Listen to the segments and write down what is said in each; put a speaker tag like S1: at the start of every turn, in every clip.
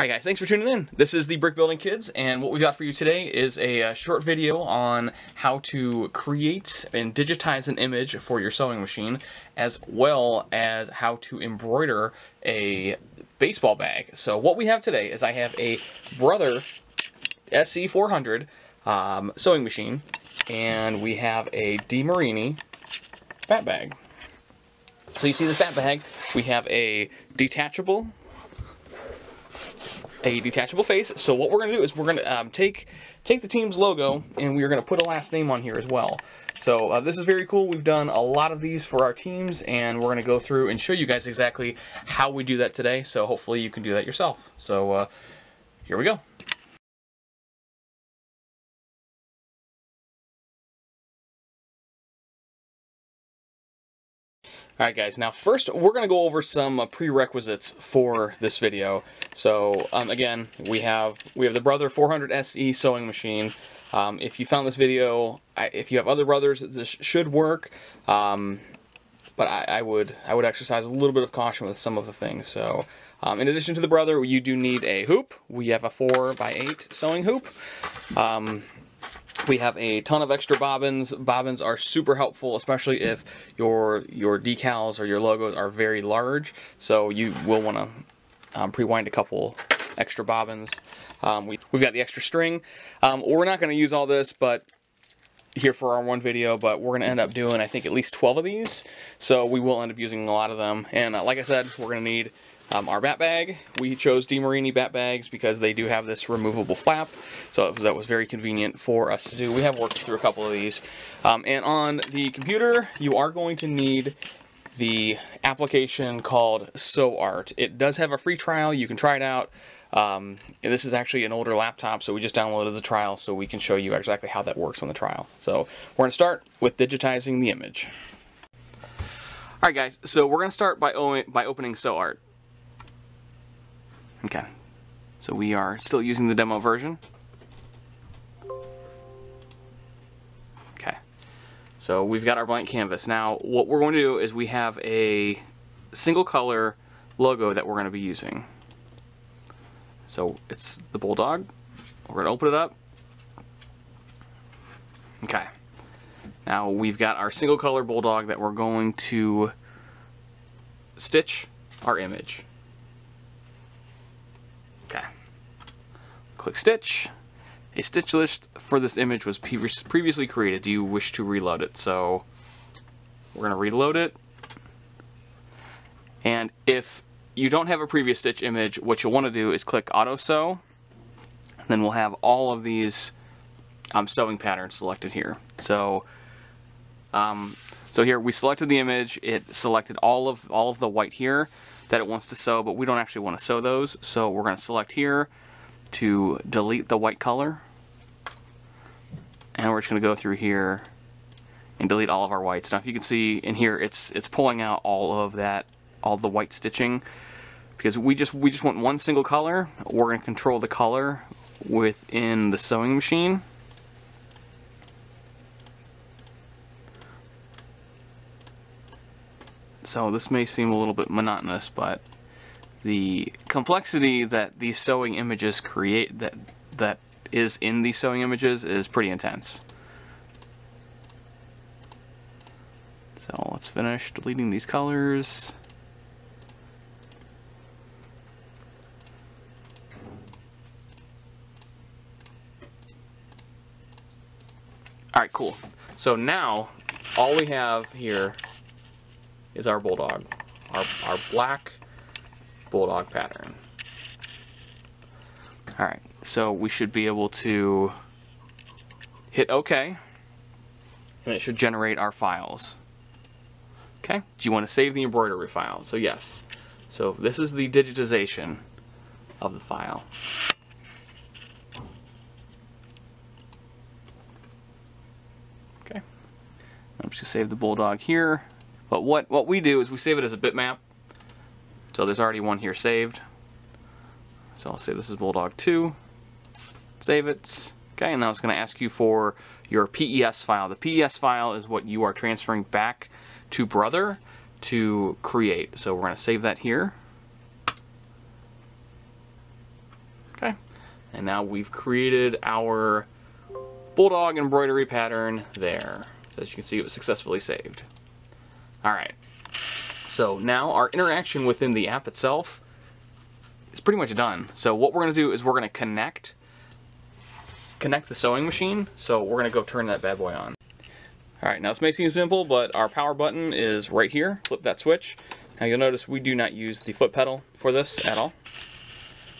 S1: Alright guys, thanks for tuning in. This is the Brick Building Kids, and what we've got for you today is a, uh, short video on how to create and digitize an image for your sewing machine, as well as how to embroider a baseball bag. So what we have today is I have a Brother SE400 um, sewing machine, and we have a DeMarini bat bag. So you see the bat bag, we have a detachable a detachable face. So what we're going to do is we're going to um, take take the team's logo and we're going to put a last name on here as well. So uh, this is very cool. We've done a lot of these for our teams and we're going to go through and show you guys exactly how we do that today. So hopefully you can do that yourself. So uh, here we go. Alright guys, now first we're going to go over some uh, prerequisites for this video. So um, again, we have we have the Brother 400 SE sewing machine. Um, if you found this video, I, if you have other brothers, this should work. Um, but I, I, would I would exercise a little bit of caution with some of the things. So um, in addition to the Brother, you do need a hoop. We have a 4 by 8 sewing hoop. Um, we have a ton of extra bobbins. Bobbins are super helpful, especially if your your decals or your logos are very large. So you will want to um, pre-wind a couple extra bobbins. Um, we, have got the extra string. Um, we're not going to use all this, but here for our one video, but we're going to end up doing, I think, at least 12 of these. So we will end up using a lot of them. And uh, like I said, we're going to need um, our bat bag, we chose DeMarini bat bags because they do have this removable flap, so that was very convenient for us to do. We have worked through a couple of these. Um, and on the computer, you are going to need the application called SewArt. It does have a free trial, you can try it out. Um, this is actually an older laptop, so we just downloaded the trial so we can show you exactly how that works on the trial. So we're going to start with digitizing the image. Alright guys, so we're going to start by, by opening SewArt. Okay, so we are still using the demo version. Okay, so we've got our blank canvas. Now what we're going to do is we have a single color logo that we're going to be using. So it's the Bulldog. We're going to open it up. Okay. Now we've got our single color Bulldog that we're going to stitch our image. Click Stitch. A stitch list for this image was previously created. Do you wish to reload it? So we're going to reload it. And if you don't have a previous stitch image, what you'll want to do is click Auto Sew. And then we'll have all of these um, sewing patterns selected here. So, um, so here we selected the image. It selected all of all of the white here that it wants to sew, but we don't actually want to sew those. So we're going to select here to delete the white color. And we're just going to go through here and delete all of our whites. Now if you can see in here it's it's pulling out all of that all the white stitching because we just we just want one single color. We're going to control the color within the sewing machine. So this may seem a little bit monotonous, but the complexity that these sewing images create that that is in these sewing images is pretty intense. So let's finish deleting these colors. Alright, cool. So now, all we have here is our bulldog. Our, our black bulldog pattern. Alright, so we should be able to hit OK, and it should generate our files. Okay, do you want to save the embroidery file? So yes. So this is the digitization of the file. Okay, I'm just to save the bulldog here. But what, what we do is we save it as a bitmap so there's already one here saved. So I'll say this is Bulldog 2. Save it. Okay, and now it's going to ask you for your PES file. The PES file is what you are transferring back to Brother to create. So we're going to save that here. Okay, and now we've created our Bulldog embroidery pattern there. So as you can see, it was successfully saved. All right, so now our interaction within the app itself is pretty much done. So what we're gonna do is we're gonna connect connect the sewing machine. So we're gonna go turn that bad boy on. All right, now this may seem simple, but our power button is right here. Flip that switch. Now you'll notice we do not use the foot pedal for this at all.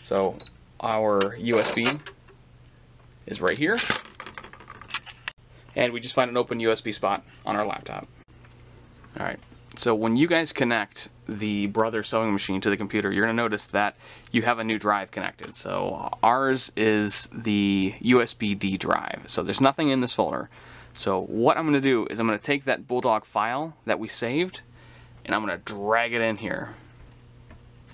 S1: So our USB is right here. And we just find an open USB spot on our laptop. So when you guys connect the Brother sewing machine to the computer, you're gonna notice that you have a new drive connected. So ours is the USB-D drive. So there's nothing in this folder. So what I'm gonna do is I'm gonna take that Bulldog file that we saved and I'm gonna drag it in here.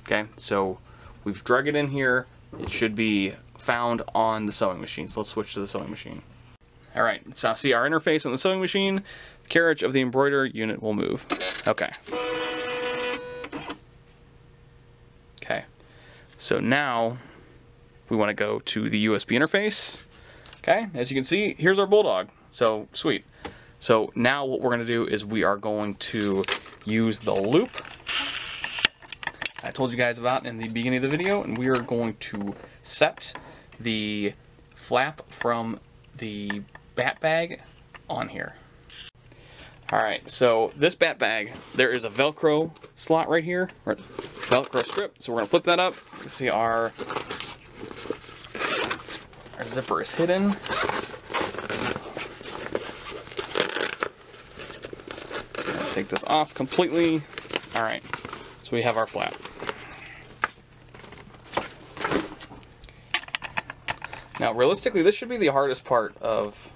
S1: Okay, so we've drug it in here. It should be found on the sewing machine. So let's switch to the sewing machine. All right, so see our interface on the sewing machine. The carriage of the embroider unit will move. Okay. Okay, so now we want to go to the USB interface. Okay, as you can see, here's our Bulldog. So sweet. So now what we're going to do is we are going to use the loop I told you guys about in the beginning of the video, and we are going to set the flap from the bat bag on here. Alright, so this bat bag, there is a Velcro slot right here, or Velcro strip, so we're to flip that up. You see our, our zipper is hidden. Take this off completely. Alright, so we have our flap. Now, realistically, this should be the hardest part of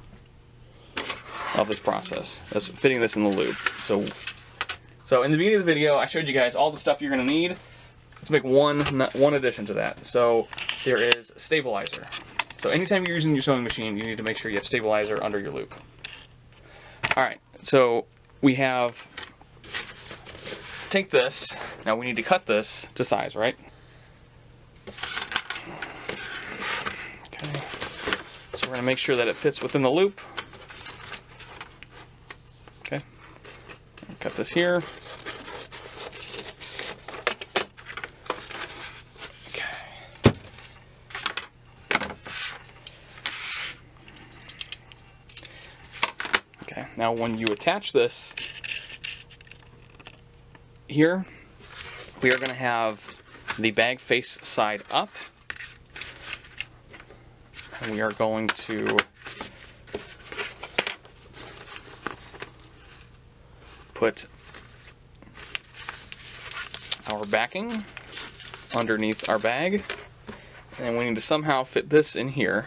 S1: of this process, is fitting this in the loop. So, so in the beginning of the video, I showed you guys all the stuff you're going to need. Let's make one one addition to that. So there is stabilizer. So anytime you're using your sewing machine, you need to make sure you have stabilizer under your loop. All right, so we have, take this, now we need to cut this to size, right? Okay. So we're to make sure that it fits within the loop. This here. Okay, now when you attach this here, we are going to have the bag face side up and we are going to put our backing underneath our bag. And we need to somehow fit this in here.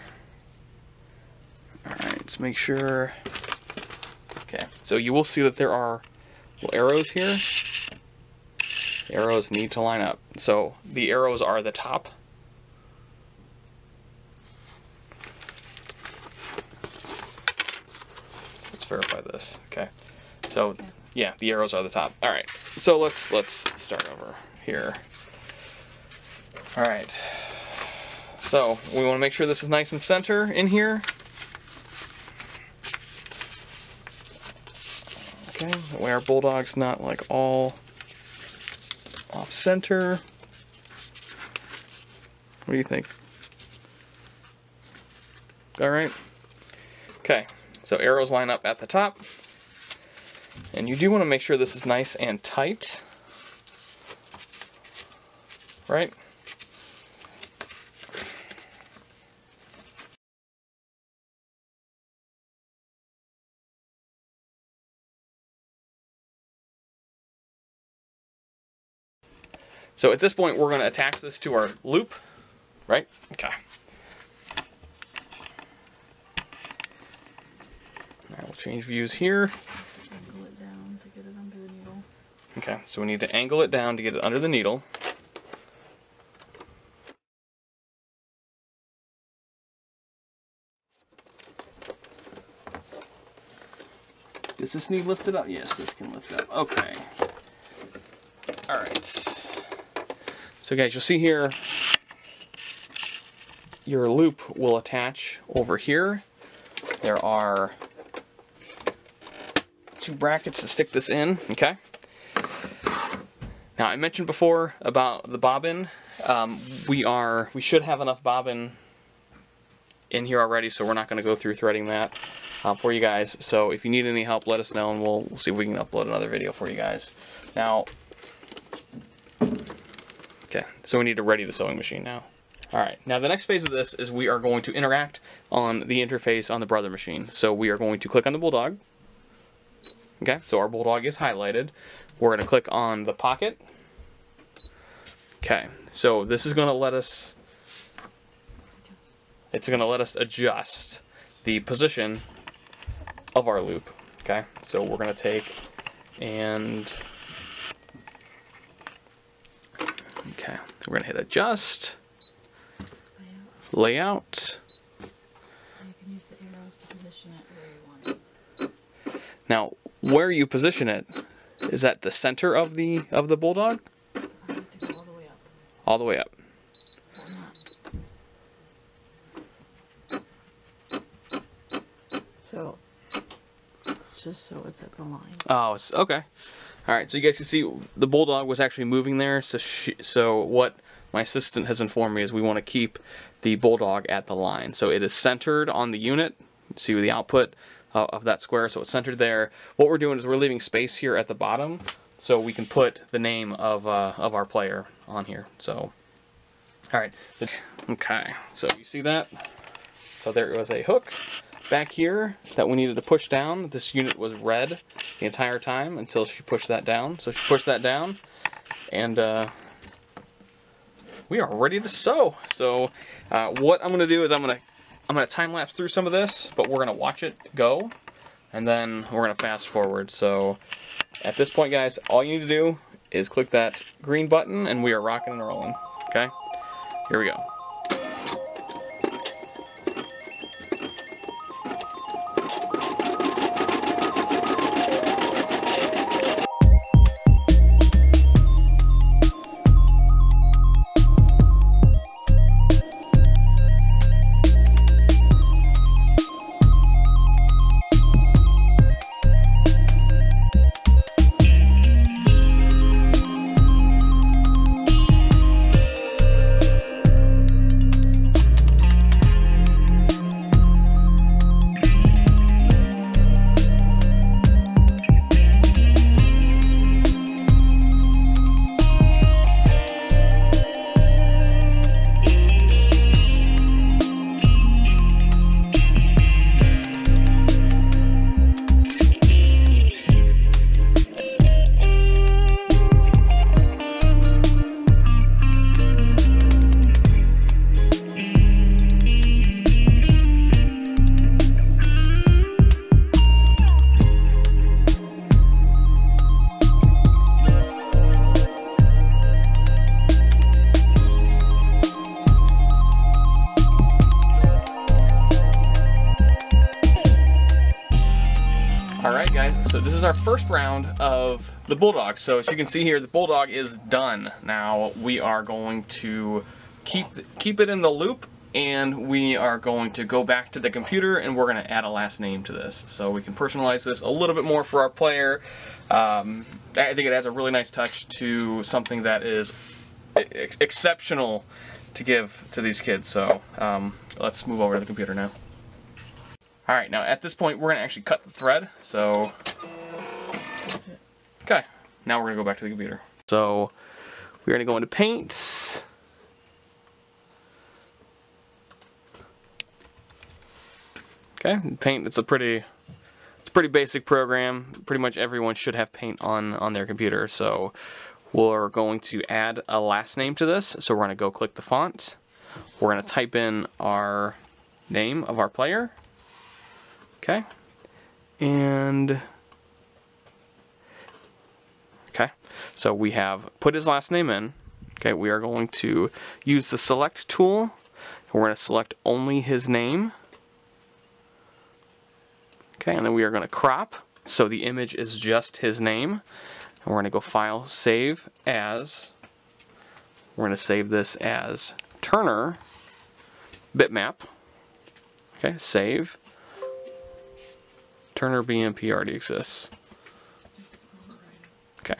S1: Alright let's make sure. Okay so you will see that there are little arrows here. Arrows need to line up. So the arrows are the top verify this. Okay. So yeah, the arrows are the top. All right. So let's let's start over here. All right. So we want to make sure this is nice and center in here. Okay, that way our bulldog's not like all off center. What do you think? All right. Okay, so arrows line up at the top. And you do want to make sure this is nice and tight. Right? So at this point, we're going to attach this to our loop, right? Okay. I will change views here. Okay, so we need to angle it down to get it under the needle. Does this need lifted up? Yes, this can lift up. Okay. Alright. So guys, you'll see here, your loop will attach over here. There are two brackets to stick this in, okay? Now I mentioned before about the bobbin. Um, we are, we should have enough bobbin in here already, so we're not going to go through threading that uh, for you guys. So if you need any help, let us know, and we'll, we'll see if we can upload another video for you guys. Now, okay, so we need to ready the sewing machine now. Alright, now the next phase of this is we are going to interact on the interface on the Brother machine. So we are going to click on the Bulldog. Okay, so our Bulldog is highlighted. We're going to click on the pocket. Okay, so this is going to let us it's going to let us adjust the position of our loop. Okay, so we're going to take and okay, we're going to hit adjust, layout. Now, where you position it, is that the center of the of the bulldog?
S2: all the way up.
S1: All the way up.
S2: So, just so it's at the line.
S1: Oh, it's okay. All right, so you guys can see the bulldog was actually moving there. So, she, so what my assistant has informed me is we want to keep the bulldog at the line. So it is centered on the unit. See the output uh, of that square, so it's centered there. What we're doing is we're leaving space here at the bottom, so we can put the name of uh, of our player on here. So, all right, okay. So you see that? So there was a hook back here that we needed to push down. This unit was red the entire time until she pushed that down. So she pushed that down, and uh, we are ready to sew. So uh, what I'm gonna do is I'm gonna I'm gonna time lapse through some of this, but we're gonna watch it go, and then we're gonna fast forward. So at this point, guys, all you need to do is click that green button, and we are rocking and rolling. Okay, here we go. Alright guys, so this is our first round of the Bulldog. So as you can see here, the Bulldog is done. Now we are going to keep, keep it in the loop and we are going to go back to the computer and we're going to add a last name to this. So we can personalize this a little bit more for our player. Um, I think it adds a really nice touch to something that is ex exceptional to give to these kids. So um, let's move over to the computer now. Alright, now at this point we're to actually cut the thread, so... Okay, now we're to go back to the computer. So, we're to go into Paint. Okay, Paint, it's a pretty... It's a pretty basic program. Pretty much everyone should have Paint on, on their computer, so... We're going to add a last name to this, so we're to go click the font. We're to type in our name of our player. Okay. And okay, so we have put his last name in. Okay, we are going to use the select tool. We're going to select only his name. Okay, and then we are going to crop. So the image is just his name. And we're going to go File, Save As. We're going to save this as Turner bitmap. Okay, save. Turner BMP already exists. Okay.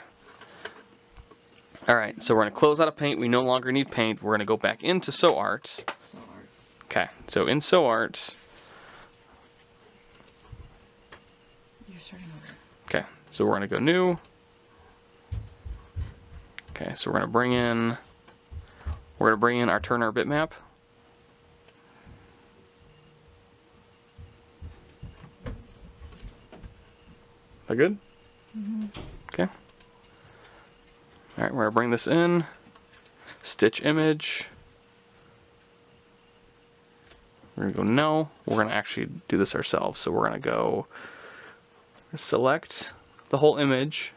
S1: All right, so we're gonna close out of paint. We no longer need paint. We're gonna go back into SewArt.
S2: So art.
S1: Okay, so in SewArt,
S2: You're starting over.
S1: okay, so we're gonna go new. Okay, so we're gonna bring in, we're gonna bring in our Turner bitmap. That good? Mm-hmm. Okay. All right, we're gonna bring this in. Stitch image. We're gonna go no. We're gonna actually do this ourselves. So we're gonna go select the whole image.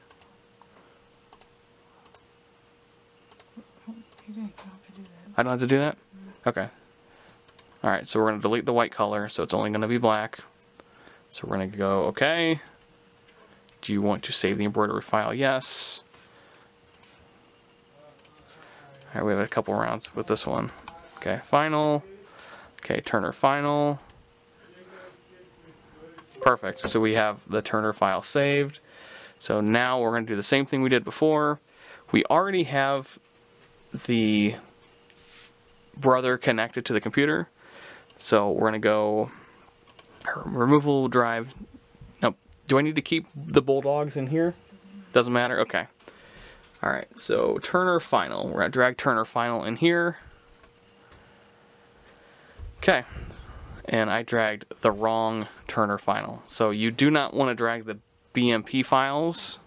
S2: You didn't have to do that.
S1: I don't have to do that? Mm-hmm. Okay. Alright, so we're going to delete the white color, so it's only going to be black. So we're going to go, okay. Do you want to save the embroidery file? Yes. Alright, we have a couple rounds with this one. Okay, final. Okay, Turner final. Perfect. So we have the Turner file saved. So now we're going to do the same thing we did before. We already have the brother connected to the computer. So we're gonna go removal drive. Do I need to keep the bulldogs in here? Doesn't matter. Okay. All right. So Turner final. We're gonna drag Turner final in here. Okay. And I dragged the wrong Turner final. So you do not want to drag the BMP files.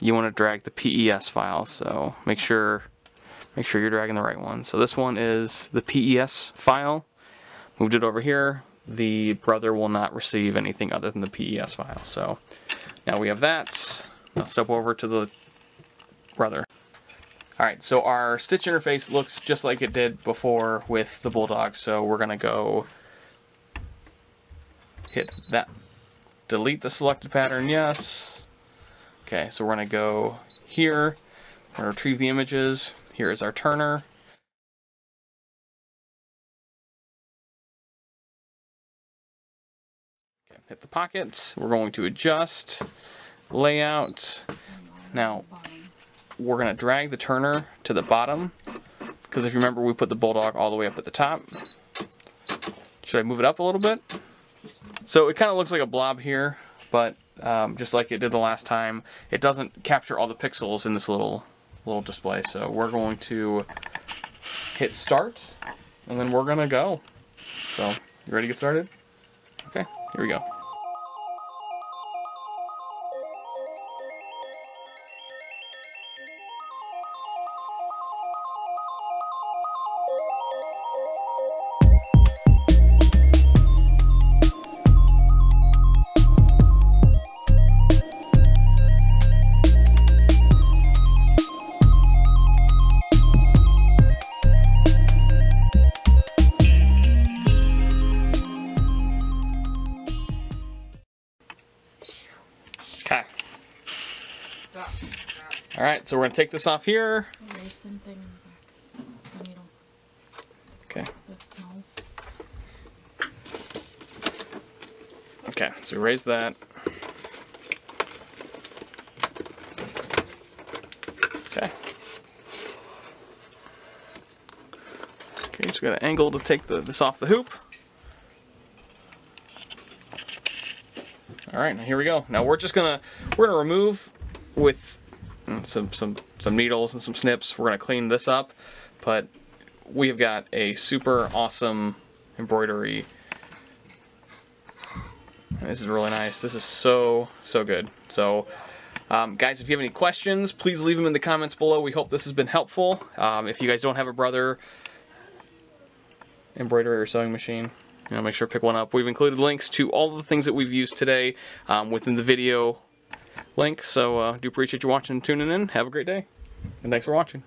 S1: you want to drag the PES file. So make sure make sure you're dragging the right one. So this one is the PES file. Moved it over here. The brother will not receive anything other than the PES file. So now we have that. Now step over to the brother. All right, so our stitch interface looks just like it did before with the Bulldog. So we're gonna go hit that, delete the selected pattern, yes. Okay, so we're gonna go here, we're gonna retrieve the images. Here is our turner. Hit the pockets. We're going to adjust layout. Now, we're gonna drag the turner to the bottom because if you remember, we put the bulldog all the way up at the top. Should I move it up a little bit? So it kind of looks like a blob here, but um, just like it did the last time, it doesn't capture all the pixels in this little little display. So we're going to hit start, and then we're gonna go. So you ready to get started? Okay, here we go. All right, so we're gonna take this off here.
S2: Erase them thing in the back. The needle.
S1: Okay. Okay, so erase that. Okay. Okay, so we got an angle to take the, this off the hoop. All right, now here we go. Now we're just gonna we're gonna remove with some some some needles and some snips. We're gonna clean this up, but we have got a super awesome embroidery this is really nice. This is so, so good. So, um, guys, if you have any questions, please leave them in the comments below. We hope this has been helpful. Um, if you guys don't have a brother embroidery or sewing machine, you know, make sure to pick one up. We've included links to all the things that we've used today um, within the video link. So, uh, do appreciate you watching and tuning in. Have a great day, and thanks for watching.